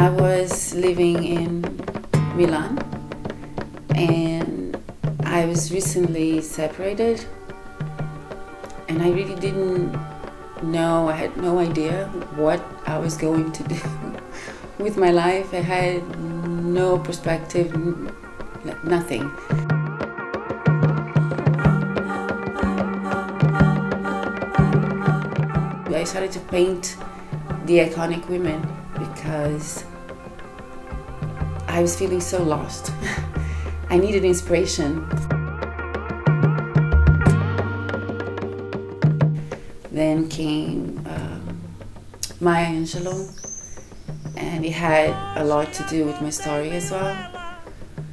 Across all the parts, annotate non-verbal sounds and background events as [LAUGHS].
I was living in Milan and I was recently separated and I really didn't know, I had no idea what I was going to [LAUGHS] do with my life. I had no perspective, nothing. I started to paint the iconic women because I was feeling so lost. [LAUGHS] I needed inspiration. Then came uh, Maya Angelou, and it had a lot to do with my story as well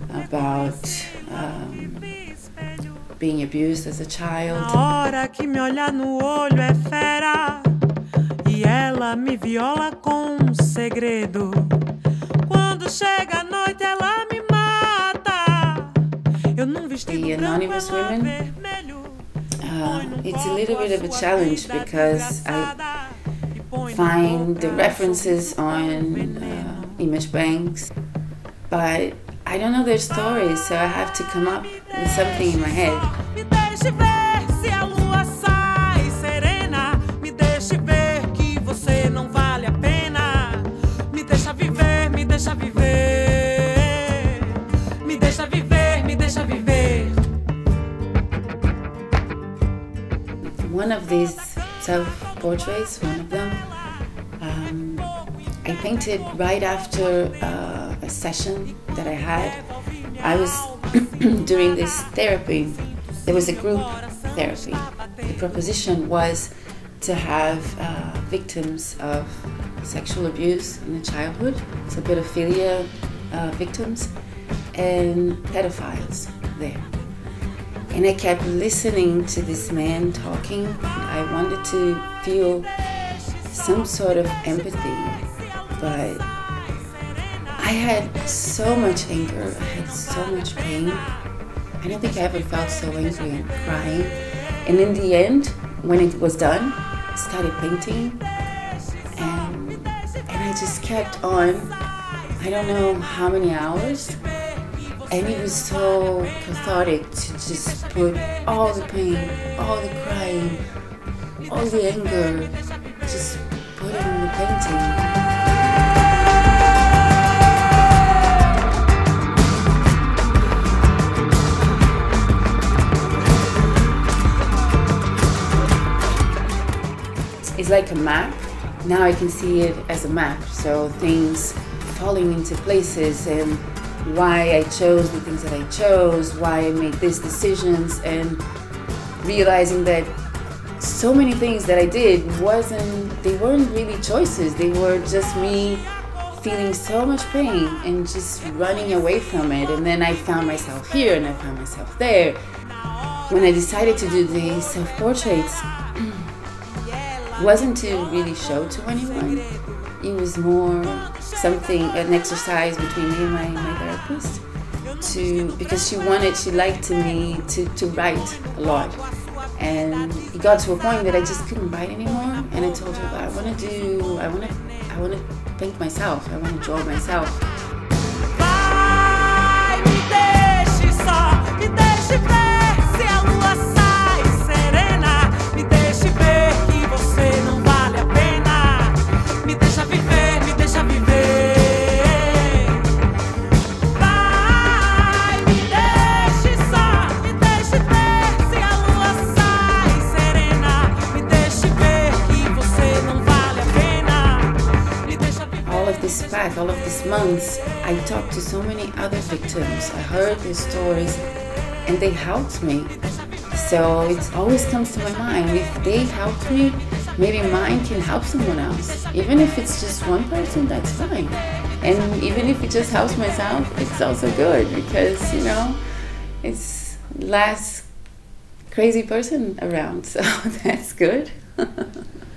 about um, being abused as a child. Ela me viola com um segredo. Quando chega a noite, ela me mata. Eu não vestido The Anonymous Women. Uh, it's a little bit of a challenge because I find the references on uh, image banks, but I don't know their stories, so I have to come up with something in my head. One of these self-portraits, one of them, um, I painted right after uh, a session that I had. I was [CLEARS THROAT] doing this therapy. There was a group therapy. The proposition was to have uh, victims of sexual abuse in the childhood, so pedophilia uh, victims, and pedophiles there. And I kept listening to this man talking. I wanted to feel some sort of empathy, but I had so much anger, I had so much pain. I don't think I ever felt so angry and crying. And in the end, when it was done, I started painting and, and I just kept on, I don't know how many hours, and it was so cathartic to just put all the pain, all the crying, all the anger, just put it in the painting. It's like a map. Now I can see it as a map. So things falling into places and why I chose the things that I chose, why I made these decisions, and realizing that so many things that I did wasn't, they weren't really choices. They were just me feeling so much pain and just running away from it. And then I found myself here and I found myself there. When I decided to do the self portraits, [CLEARS THROAT] wasn't to really show to anyone. It was more something, an exercise between me and my, my therapist to, because she wanted, she liked me to, to write a lot. And it got to a point that I just couldn't write anymore. And I told her, I want to do, I want to, I want to paint myself. I want to draw myself. All of these months, I talked to so many other victims. I heard their stories and they helped me. So it always comes to my mind if they helped me, maybe mine can help someone else. Even if it's just one person, that's fine. And even if it just helps myself, it's also good because, you know, it's less crazy person around. [LAUGHS] So that's good. [LAUGHS]